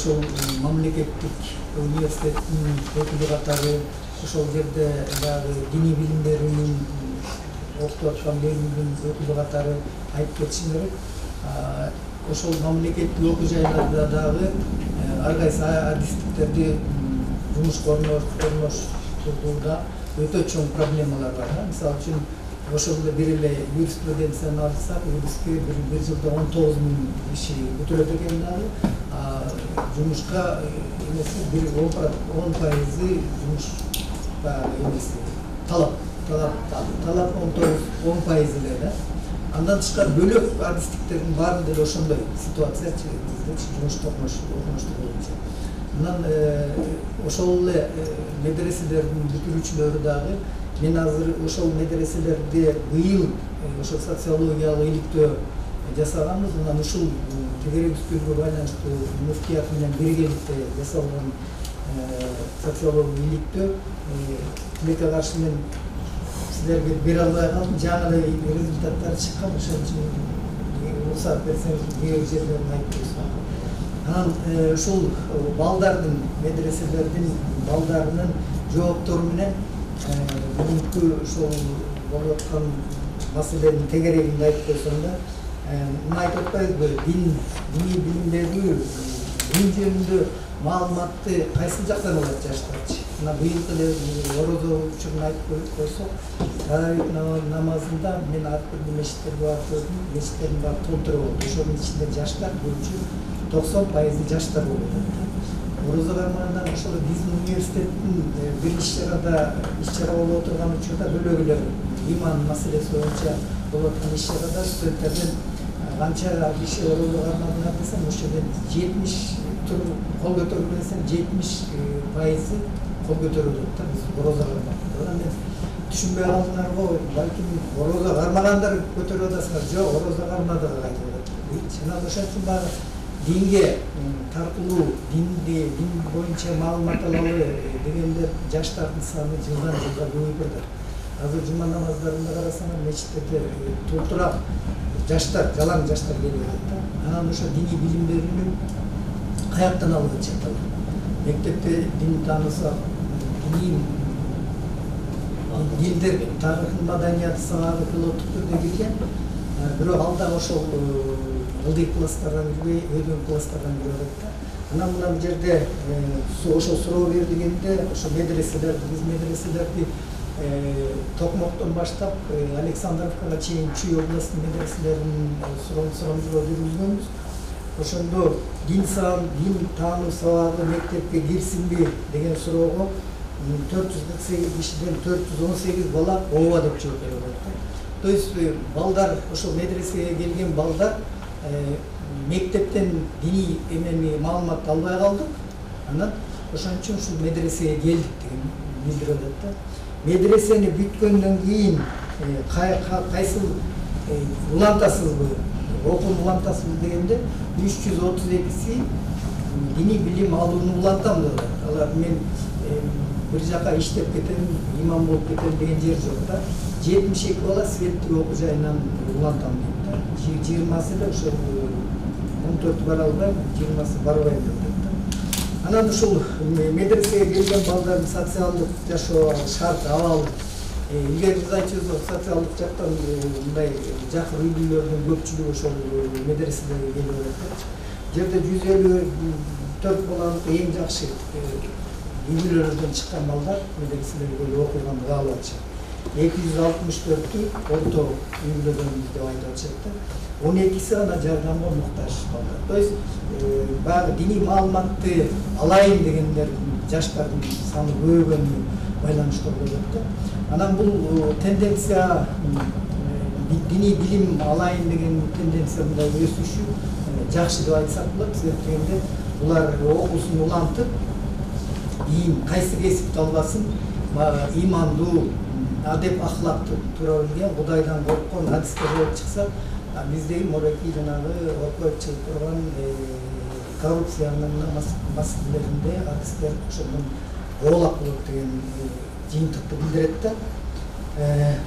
ошол мамлекеттик университеттин өкүлү катары ошол жерде баягы диний билимдерин окутуп аткан бөлүмдүн өкүлү катары айтып кетишим керек ошол мамлекеттик окуу жайларда дагы ар кайсы адистиктерди жумушка орноштурууда өтө чоң проблемалар бар да мисалы үчүн ошол эле бир эле юриспруденцияны алсак юриске бир бир жылда он тогуз миң киши бүтүрөт экен дагы жумушка эмеси бир он пайызы баягы эмеси талап талап талап он тогуз он пайыз эле да? Андан тышкары бөлөк адистиктердин баарында деле ошондой ситуациячы биздечи жумуш окумушту боюнча анан ошол эле медреселердин бүтүрүүчүлөрү дагы мен азыр ошол медреселерде быйыл ошо социологиялык иликтөө жасаганбыз анан ушул тегерегибизге байланыштуу муфтият менен биргеликте жасалган социологиялык иликтөө тилекке каршы мен силерге бере албай калдым жаңы эле результаттары чыккан ошон үчүн уруксат берсеңиз кээ бир жерлерин айтып койсом анан ушул балдардын медреселердин балдарынын жооптору менен бүгүнкү ушул болуп аткан маселенин тегерегинде айтып койсом да айтып атпайбызбы дин билимдеги дин жөнүндө маалыматты кайсыл жактан алат жаштарчы мына быйылкы эле орозо учурун айтып койсок таравих намазында мен ар түрдүү мечиттерге барып көрдүм мечиттердин баары толтура болду ошонун ичинде жаштар көбүнчө токсон пайызы жаштар болуп атат орозо кармагандан ошол биздин университеттин бир иш чарада иш чара болуп отурган учурда бөлөк эле иман маселеси боюнча болуп аткан иш чарада студенттерден канча киши орозо кармадыңар десем ошол жерде жетимиш кол көтөргүлө десем жетимиш пайызы кол көтөрүп атат да биз орозо кармадык анан мен түшүнбөй калдыңарго балким орозо кармагандар көтөрүп атасыңар жок орозо кармадык айтып атат анан ошон үчүн баягы динге тартылуу динди дин боюнча маалымат алалы дегендер жаштардын саны жылдан жылга көбөйүп атат азыр жума намаздарында карасаңар мечиттерде толтура жаштар жалаң жаштар келип атат да анан ошо диний билимдерин каяктан алып атышат алар мектепте дин таанысак диний диндер тарыхын маданиятı сабагы пилоттук түрдө кирген бирок ал дагы ошол ылдый класстардан кирбей өйдөн класстардан кирип атат да анан мына бул жерде ошо суроо берилгенде ошо медреселерди биз медреселерди токмоктон баштап александровкага чейин чүй областынын медреселерин сурамжылоо жүргүзгөнбүз ошондо дин дин таануу сабагы мектепке кирсинби деген суроого төрт жүз кырк сегиз кишиден төрт жүз он сегиз бала ооба деп жооп берип атат да то есть балдар ошол медресеге келген балдар мектептен диний эмени маалымат албай калдык анан ошон үчүн медресеге келдик да медресени бүткөндөн кийин кайсыл улантасызбы окууну улантасызбы дегенде үч жүз отуз экиси диний билим алууну улантам деп атат алар мен бир жака иштеп кетем имам болуп кетем деген жер жок да жетимиш эки бала светтик окуу жайынан улантам дейт да жыйырмасы эле ошол он төртү бара албай жыйырмасы барбайм деп да анан ушул медресеге келген балдардын социалдык жашоо шарт абалы биз айтчубуз социалдык жактан мындай жакыр үй бүлөлөрдүн көпчүлүгү ошол медреселерге келип атат да жерде жүз элүү төрт баланыкы эң жакшы үй бүлөлөрдөн чыккан балдар медреселерге окуганды каалап атышат эки жүз алтымыш төртү орто үй бүлөдөнбүз деп айтып атышат да он экиси гана жардамга муктаж то есть баягы диний маалыматты алайын дегендердин жаштардын саны көбөйгөнүнө байланыштуу болот да. Анан бул тенденция диний билим алайын деген тенденция мындай өсүшү жакшы деп айтсак болот. Дегенде булар окуусун улантып ийин кайсы кесипти албасын имандуу адеп ахлакты туура билген кудайдан корккон адистер болуп чыкса биздеги молеки жанагы окуп чыгып турган коррупциянын маселелеринде адистер ошондон оолак болот деген жыйынтыкты билдирет да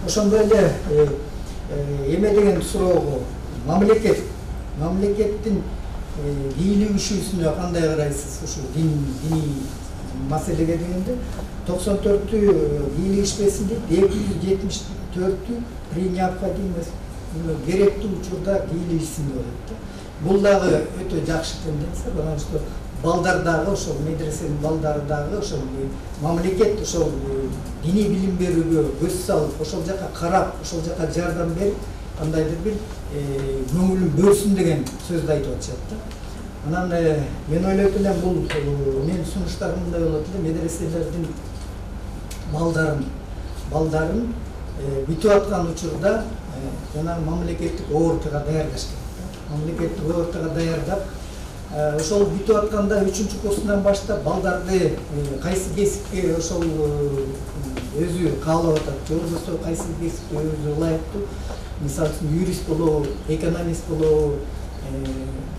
ошондой эле эме деген суроого мамлекет мамлекеттин бийлик ишүүсүнө кандай карайсыз ушу дин диний маселеге дегенде токсон төрттү бийлик ишпесин дейт эки жүз жетимиш төртү при необходимость керектүү учурда бийлик ишсин деп да бул дагы өтө жакшы тенденция потому что балдар дагы ошол медресенин балдары дагы ошол мамлекет ошол диний билим берүүгө көз салып ошол жака карап ошол жака жардам берип кандайдыр бир көңүлүн бөлсүн деген сөздү айтып атышат да анан мен ойлойт элем бул менин сунуштарым мындай болот эле медреселердин балдарын балдарын бүтүп аткан учурда жанагы мамлекеттик оортга даярдаш керек мамлекеттик оортга даярдап ошол бүтүп атканда үчүнчү курсунан баштап балдарды кайсы кесипке ошол өзү каалап атат же болбосо кайсы кесипте өзү ылайыктуу мисалы үчүн юрист болобу экономист болобу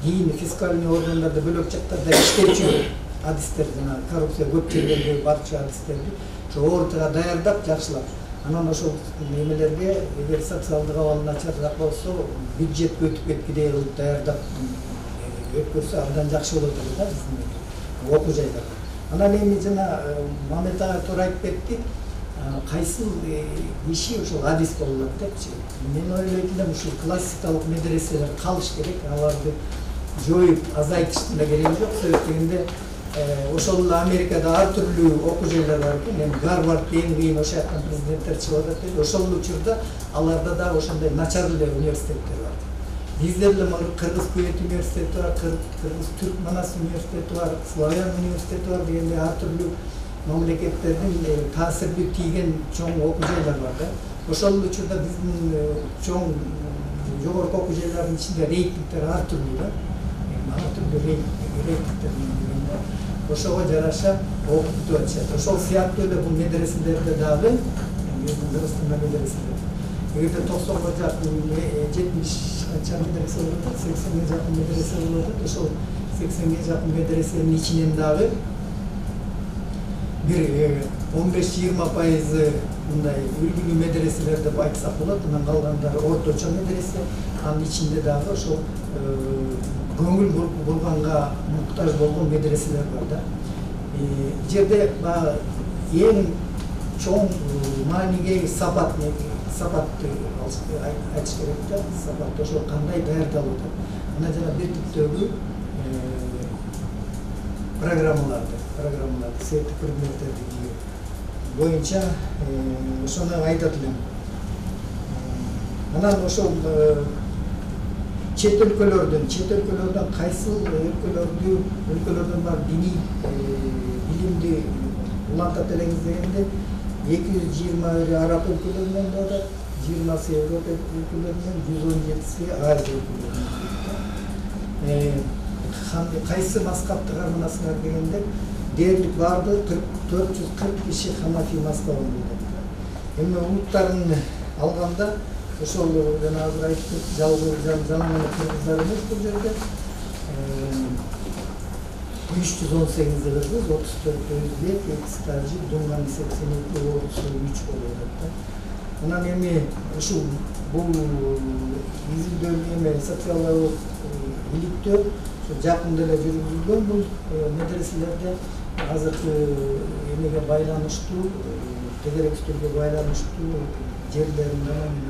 дин фискальный органдарда бөлөк жактарда иштечү адистер жана коррупция көп жерлерде барчу адистерди ошо оортга даярдап жакшылап анан ошол немелерге эгер социалдык абалы начарыраак болсо бюджетке өтүп кеткидей кылып даярдап өткөрсө абдан жакшы болот эле да биздин окуу жайларда анан эми жана мамет ага туура айтып кетти ошол адис болот депчи мен ойлойт элем ушул классикалык медреселер калыш керек аларды жоюп азайтыштын да кереги жок себеп дегенде ошол америкада ар түрлүү окуу жайлар бар экен эми гарвард эң кыйын ошол жактан президенттер чыгып атат дейт ошол учурда аларда дагы ошондой начар эле университеттер бар бизде деле кыргыз кует университети бар кыргыз түрк манас университети бар славян университети бар дегендей ар түрлүү мамлекеттердин таасири тийген чоң окуу жайлар бар да ошол эле учурда биздин чоң жогорку окуу жайлардын ичинде рейтингтер ар түрлүү да ар түрдүү рейтингтер дегенде ошого жараша окутуп атышат ошол сыяктуу эле бул медреселерде дагы биздин кыргызстанда медреселер эгерде токсонго жакын жетимиш канча медресе болуп атат сексенге жакын медресе болуп атат ошол сексенге жакын медресенин ичинен дагы беш жыйырма пайызы мындай үлгүлүү медреселер деп айтсак болот анан калгандары орточо медресе анын ичинде дагы ошол көңүл бурганга муктаж болгон медреселер бар да жерде баягы эң чоң мааниге сапат сапатты айтыш керек да сапат ошол кандай даярдалып атат жана бир типтөгү программаларды программаларды сеттик предметтерди боюнча ошону айтат элем анан ошол чет өлкөлөрдөн чет өлкөлөрдөн кайсыл өлкөлөрдү өлкөлөрдөн барып диний билимди улантат элеңиз дегенде эки жүз жыйырма бири араб өлкөлөрүнөн атат жыйырмасы европа өлкөлөрүнөн жүз он жетиси азия өлкөлөрүнөн кайсы мазхабты карманасыңар дегенде дээрлик баардыгы төрт жүз кырк киши ханафи мазхабын билет эми улуттарын алганда ошол жана азыр айттык жалгыз жана гана кыргыздар эмес бул жерде үч жүз он сегизди кыргыз отуз төртү өзбек экиси тажик дунган сексен эки орусу үч болуп атат да анан эми ушул бул изилдөө эме социологиялык иликтөө жакында эле жүргүзүлгөн бул медреселерде азыркы эмеге байланыштуу тегерек үстелге байланыштуу жерлерин гана мен